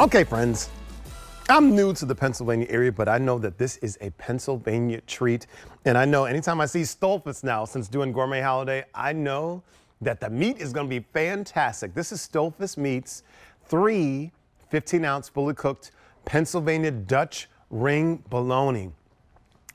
Okay, friends. I'm new to the Pennsylvania area, but I know that this is a Pennsylvania treat. And I know anytime I see Stoltzfus now, since doing Gourmet Holiday, I know that the meat is going to be fantastic. This is Stoltzfus Meats, three 15 ounce fully cooked Pennsylvania Dutch ring bologna.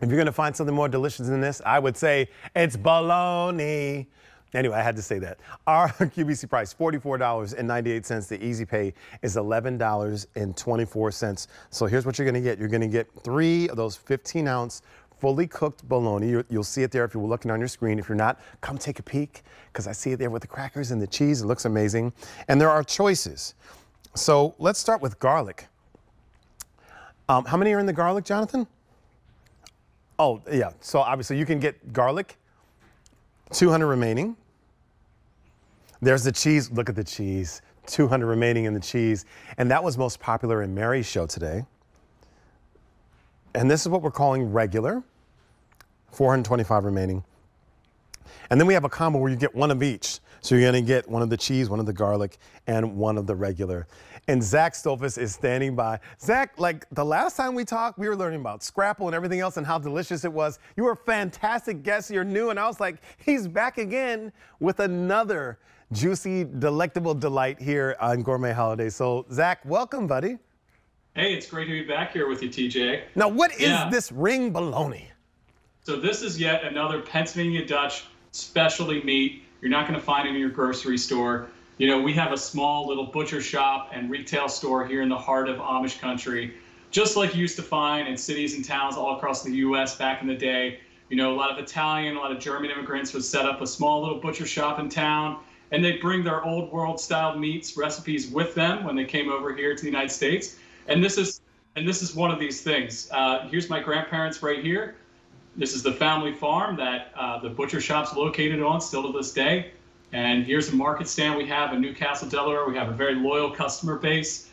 If you're going to find something more delicious than this, I would say it's bologna. Anyway, I had to say that. Our QVC price, $44.98. The easy pay is $11.24. So here's what you're going to get. You're going to get three of those 15 ounce fully cooked bologna. you will see it there if you're looking on your screen. If you're not, come take a peek because I see it there with the crackers and the cheese. It looks amazing. And there are choices. So let's start with garlic. Um, how many are in the garlic, Jonathan? Oh, yeah. So obviously you can get garlic, 200 remaining. There's the cheese. Look at the cheese. 200 remaining in the cheese. And that was most popular in Mary's show today. And this is what we're calling regular. 425 remaining. And then we have a combo where you get one of each. So you're to get one of the cheese, one of the garlic, and one of the regular. And Zach Stoltzfus is standing by. Zach, like the last time we talked, we were learning about Scrapple and everything else and how delicious it was. You were a fantastic guest. You're new. And I was like, he's back again with another juicy, delectable delight here on Gourmet Holiday. So, Zach, welcome, buddy. Hey, it's great to be back here with you, TJ. Now, what is yeah. this ring bologna? So, this is yet another Pennsylvania Dutch specialty meat. You're not going to find it in your grocery store. You know, we have a small little butcher shop and retail store here in the heart of Amish country, just like you used to find in cities and towns all across the U.S. back in the day. You know, a lot of Italian, a lot of German immigrants would set up a small little butcher shop in town and they bring their old world style meats recipes with them when they came over here to the United States. And this is and this is one of these things. Uh, here's my grandparents right here. This is the family farm that uh, the butcher shop's located on still to this day. And here's a market stand we have in New Castle, Delaware. We have a very loyal customer base.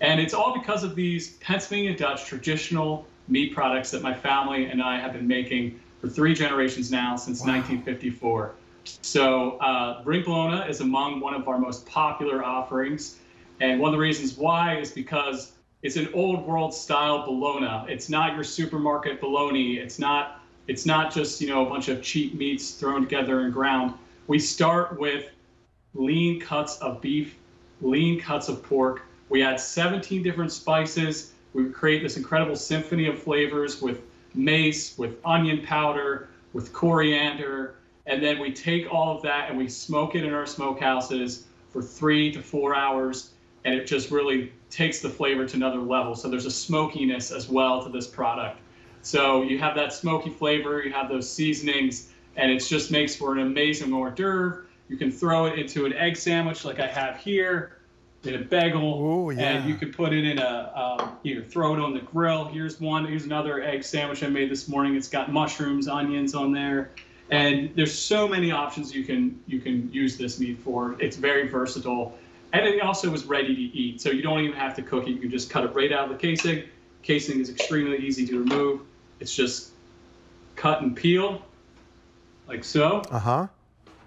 And it's all because of these Pennsylvania Dutch traditional meat products that my family and I have been making for three generations now since wow. 1954. So uh, Ring Bologna is among one of our most popular offerings. And one of the reasons why is because it's an old world style bologna. It's not your supermarket bologna. It's not it's not just, you know, a bunch of cheap meats thrown together and ground. We start with lean cuts of beef, lean cuts of pork. We add 17 different spices. We create this incredible symphony of flavors with mace, with onion powder, with coriander, and then we take all of that and we smoke it in our smokehouses for three to four hours. And it just really takes the flavor to another level. So there's a smokiness as well to this product. So you have that smoky flavor, you have those seasonings, and it just makes for an amazing hors d'oeuvre. You can throw it into an egg sandwich like I have here, in a bagel, Ooh, yeah. and you can put it in a, um, you throw it on the grill. Here's one, here's another egg sandwich I made this morning. It's got mushrooms, onions on there and there's so many options you can you can use this meat for. It's very versatile, and it also is ready to eat. So you don't even have to cook it. You can just cut it right out of the casing. Casing is extremely easy to remove. It's just cut and peel, like so. Uh huh.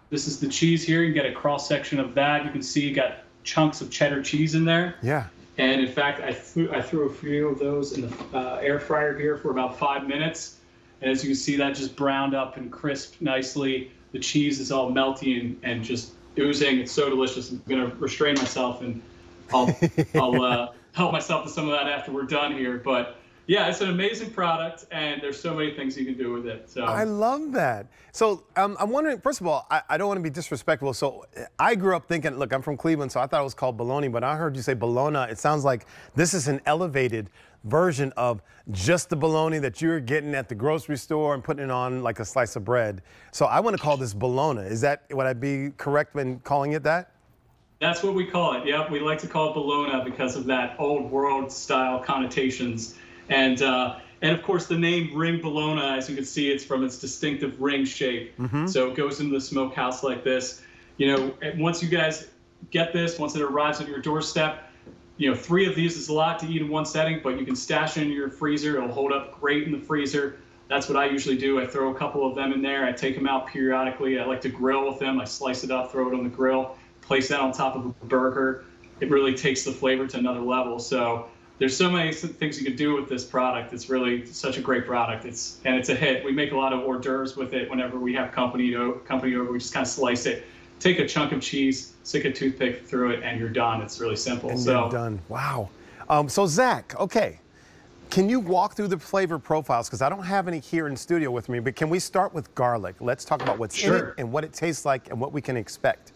This is the cheese here. You get a cross section of that. You can see you got chunks of cheddar cheese in there. Yeah. And in fact, I threw I threw a few of those in the uh, air fryer here for about five minutes and as you can see, that just browned up and crisped nicely. The cheese is all melty and, and just oozing. It's so delicious. I'm going to restrain myself and I'll, I'll uh, help myself to some of that after we're done here. But yeah, it's an amazing product, and there's so many things you can do with it. So I love that. So um, I'm wondering, first of all, I, I, don't want to be disrespectful. So I grew up thinking, look, I'm from Cleveland, so I thought it was called bologna, but I heard you say bologna. It sounds like this is an elevated version of just the bologna that you're getting at the grocery store and putting it on like a slice of bread. So I want to call this bologna. Is that would I be correct in calling it that? That's what we call it. Yep, we like to call it bologna because of that old world style connotations. And uh, and of course the name ring bologna, as you can see, it's from its distinctive ring shape. Mm-hmm. So it goes into the smokehouse like this. You know, once you guys get this, once it arrives at your doorstep, you know, three of these is a lot to eat in one setting, but you can stash it in your freezer. It'll hold up great in the freezer. That's what I usually do. I throw a couple of them in there. I take them out periodically. I like to grill with them. I slice it up, throw it on the grill, place that on top of a burger. it really takes the flavor to another level. So there's so many things you can do with this product. It's really such a great product. It's and it's a hit. We make a lot of hors d'oeuvres with it. Whenever we have company company over, we just kind of slice it, take a chunk of cheese, stick a toothpick through it, and you're done. It's really simple. And so you're done. Wow. Um, so Zach, okay, can you walk through the flavor profiles? Because I don't have any here in studio with me, but can we start with garlic? Let's talk about what's sure. in it and what it tastes like and what we can expect.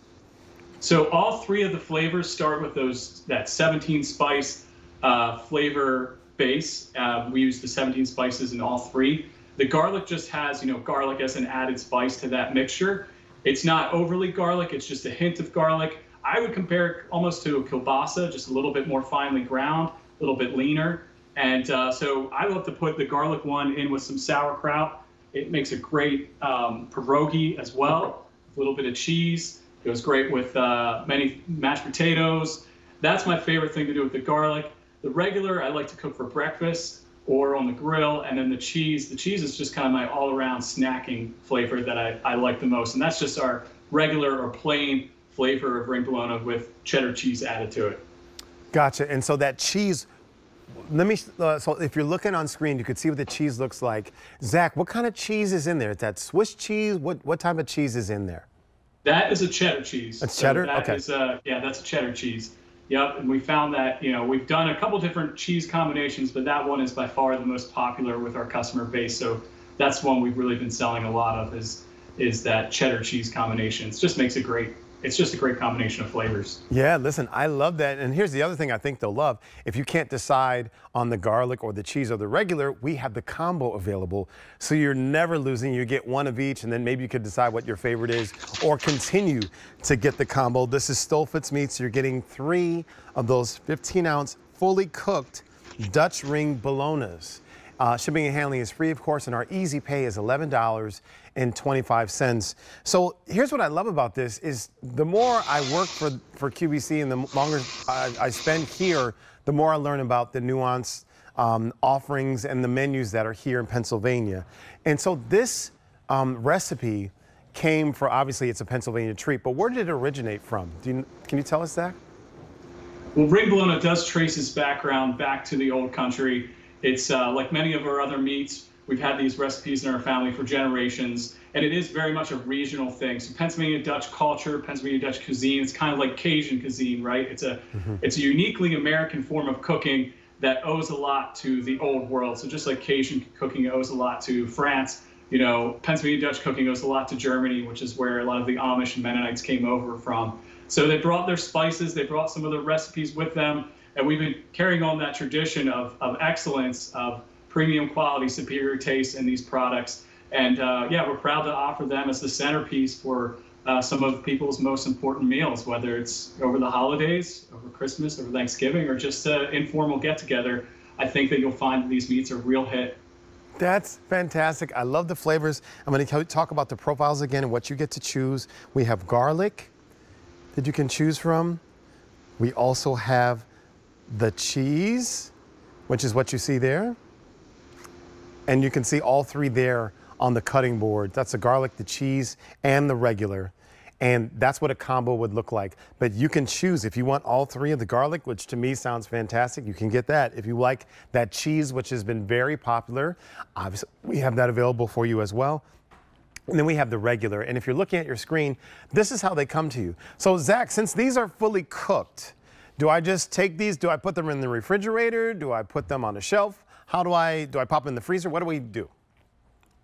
So all three of the flavors start with those that 17 spice uh, flavor base. Uh, we use the 17 spices in all three. The garlic just has, you know, garlic as an added spice to that mixture. It's not overly garlic, it's just a hint of garlic. I would compare it almost to a kielbasa, just a little bit more finely ground, a little bit leaner. And uh, so I love to put the garlic one in with some sauerkraut. It makes a great um, pierogi as well, a little bit of cheese. It goes great with uh, many mashed potatoes. That's my favorite thing to do with the garlic. The regular I like to cook for breakfast or on the grill, and then the cheese. The cheese is just kind of my all-around snacking flavor that I, I like the most, and that's just our regular or plain flavor of ring bologna with cheddar cheese added to it. Gotcha. And so that cheese, let me, uh, so if you're looking on screen, you could see what the cheese looks like. Zach, what kind of cheese is in there? Is that Swiss cheese? What, what type of cheese is in there? That is a cheddar cheese. That's so cheddar? That okay. Is, uh, yeah, that's a cheddar cheese. Yep, and we found that you know we've done a couple different cheese combinations, but that one is by far the most popular with our customer base. So that's one we've really been selling a lot of is is that cheddar cheese combination. It just makes a great it's just a great combination of flavors. Yeah, listen, I love that. And here's the other thing I think they'll love. If you can't decide on the garlic or the cheese or the regular, we have the combo available. So you're never losing. You get one of each, and then maybe you could decide what your favorite is or continue to get the combo. This is Stoltzfus Meats. You're getting three of those 15 ounce, fully cooked Dutch ring bolognas. Uh, shipping and handling is free, of course, and our easy pay is $11.25. So here's what I love about this is the more I work for, for QVC and the longer I, I spend here, the more I learn about the nuanced um, offerings and the menus that are here in Pennsylvania. And so this um, recipe came for, obviously it's a Pennsylvania treat, but where did it originate from? You, can you tell us that? Well, Ring Bologna does trace its background back to the old country. It's uh, like many of our other meats, we've had these recipes in our family for generations, and it is very much a regional thing. So Pennsylvania Dutch culture, Pennsylvania Dutch cuisine, it's kind of like Cajun cuisine, right? It's a mm-hmm. it's a uniquely American form of cooking that owes a lot to the old world. So just like Cajun cooking owes a lot to France, you know, Pennsylvania Dutch cooking owes a lot to Germany, which is where a lot of the Amish and Mennonites came over from. So they brought their spices, they brought some of the recipes with them and we've been carrying on that tradition of, of excellence, of premium quality, superior taste in these products. And uh, yeah, we're proud to offer them as the centerpiece for uh, some of people's most important meals, whether it's over the holidays, over Christmas, over Thanksgiving, or just an informal get together. I think that you'll find that these meats are a real hit. That's fantastic. I love the flavors. I'm going to talk about the profiles again and what you get to choose. We have garlic that you can choose from. We also have the cheese, which is what you see there. And you can see all three there on the cutting board. That's the garlic, the cheese, and the regular. And that's what a combo would look like. But you can choose if you want all three of the garlic, which to me sounds fantastic, you can get that. If you like that cheese, which has been very popular, obviously we have that available for you as well. And then we have the regular. And if you're looking at your screen, this is how they come to you. So Zach, since these are fully cooked, do I just take these? Do I put them in the refrigerator? Do I put them on a shelf? How do I, do I pop them in the freezer? What do we do?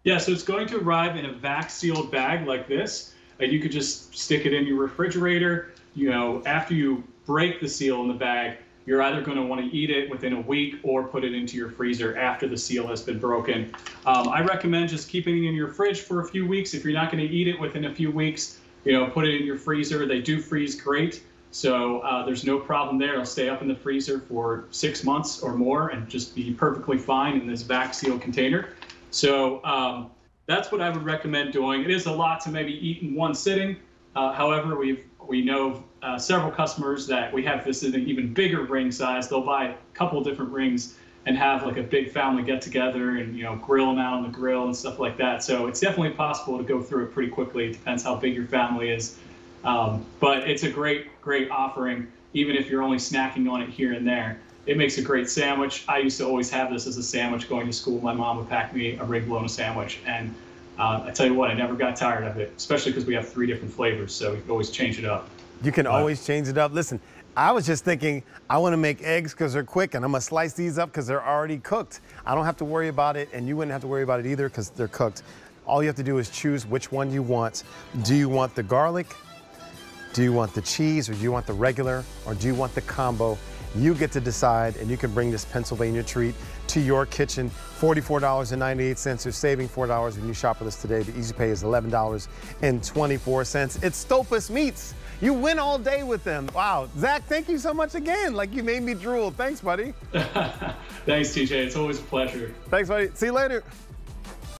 Yeah, so it's going to arrive in a vac sealed bag like this. And you could just stick it in your refrigerator. You know, after you break the seal in the bag, you're either going to want to eat it within a week or put it into your freezer after the seal has been broken. Um, I recommend just keeping it in your fridge for a few weeks. If you're not going to eat it within a few weeks, you know, put it in your freezer. They do freeze great. So uh, there's no problem there. It'll stay up in the freezer for six months or more and just be perfectly fine in this vac seal container. So um, that's what I would recommend doing. It is a lot to maybe eat in one sitting. Uh, however, we've we know uh, several customers that we have this in an even bigger ring size. They'll buy a couple different rings and have like a big family get together and you know grill them out on the grill and stuff like that. So it's definitely possible to go through it pretty quickly. It depends how big your family is. Um, but it's a great, great offering. even if you're only snacking on it here and there. It makes a great sandwich. I used to always have this as a sandwich going to school. My mom would pack me a ring bologna sandwich, and uh, I tell you what, I never got tired of it, especially because we have three different flavors, so you can always change it up. You can always change it up. Listen, I was just thinking, I want to make eggs because they're quick, and I'm going to slice these up because they're already cooked. I don't have to worry about it, and you wouldn't have to worry about it either because they're cooked. All you have to do is choose which one you want. Do you want the garlic? Do you want the cheese, or do you want the regular, or do you want the combo? You get to decide, and you can bring this Pennsylvania treat to your kitchen. $44.98. You're saving $4 when you shop with us today. The easy pay is $11.24. It's Stoltzfus Meats. You win all day with them. Wow. Zach, thank you so much again. Like you made me drool. Thanks, buddy. Thanks, TJ. It's always a pleasure. Thanks, buddy. See you later.